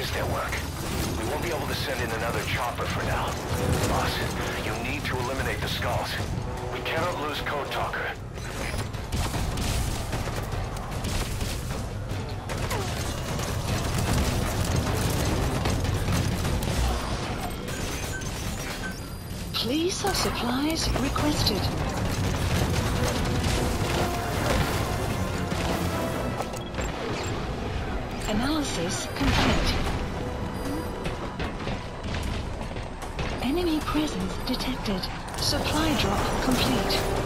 his network. We won't be able to send in another chopper for now. Boss, you need to eliminate the skulls. We cannot lose Code Talker. Please have supplies requested. Analysis complete. Enemy presence detected. Supply drop complete.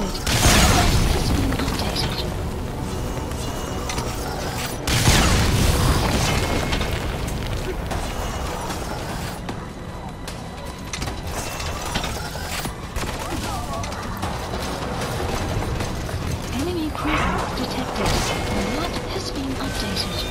Enemy presence detected. Map has been updated.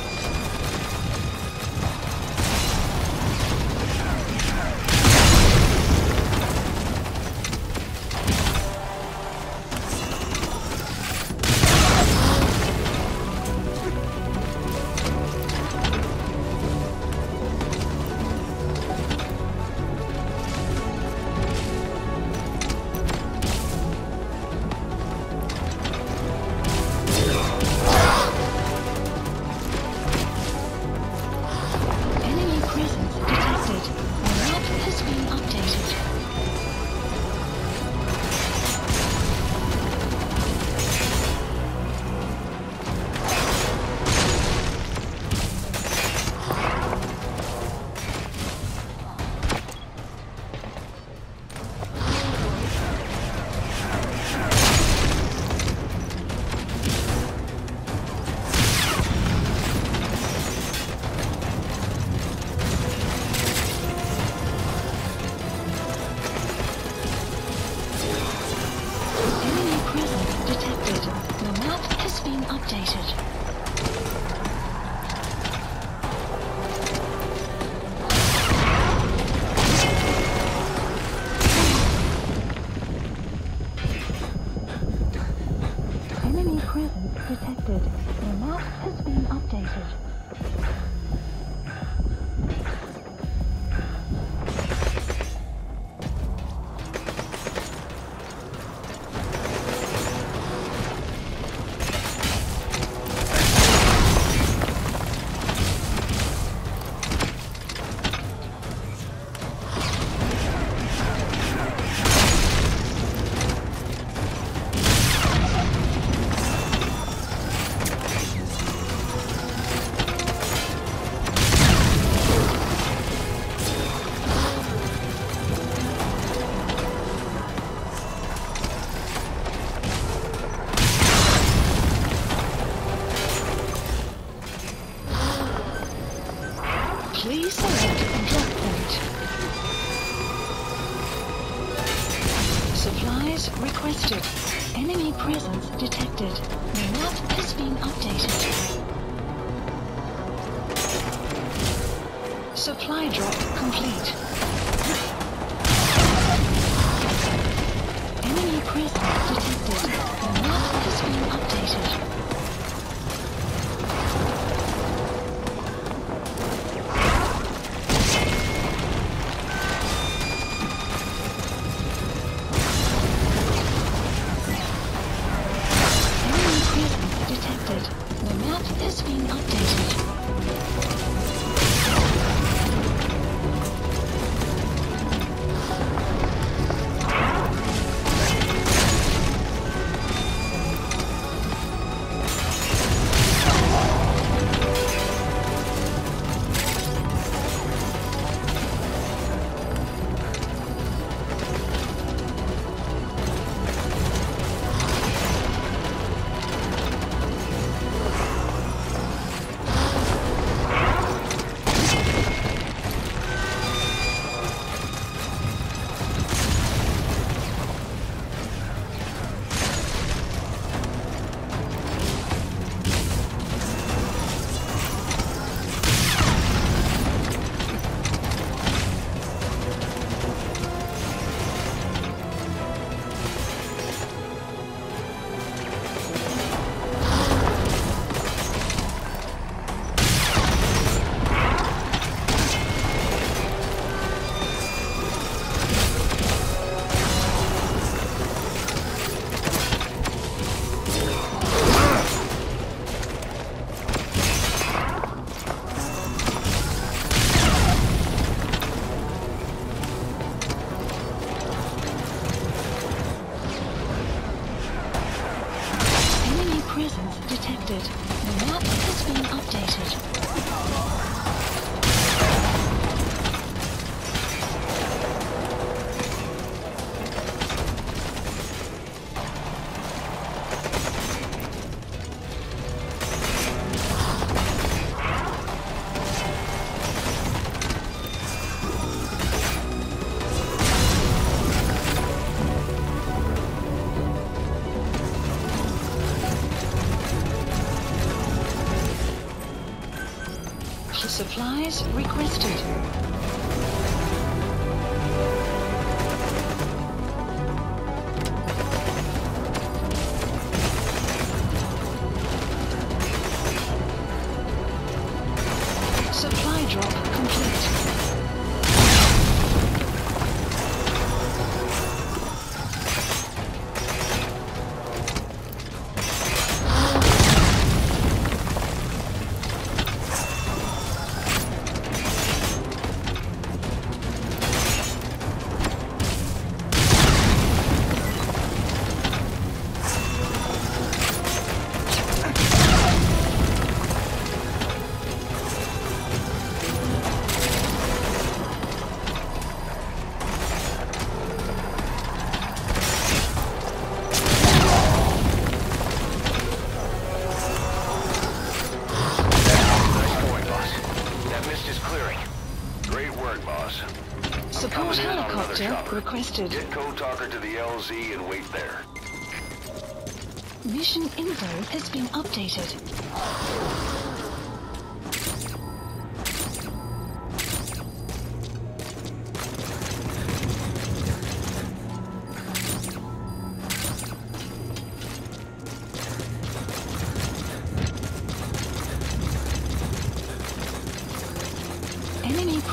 Please select point Supplies requested. Enemy presence detected. The map has been updated. Supply drop complete. Supplies requested. Supply drop requested. Get Code Talker to the LZ and wait there. Mission info has been updated.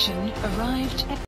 Extraction arrived at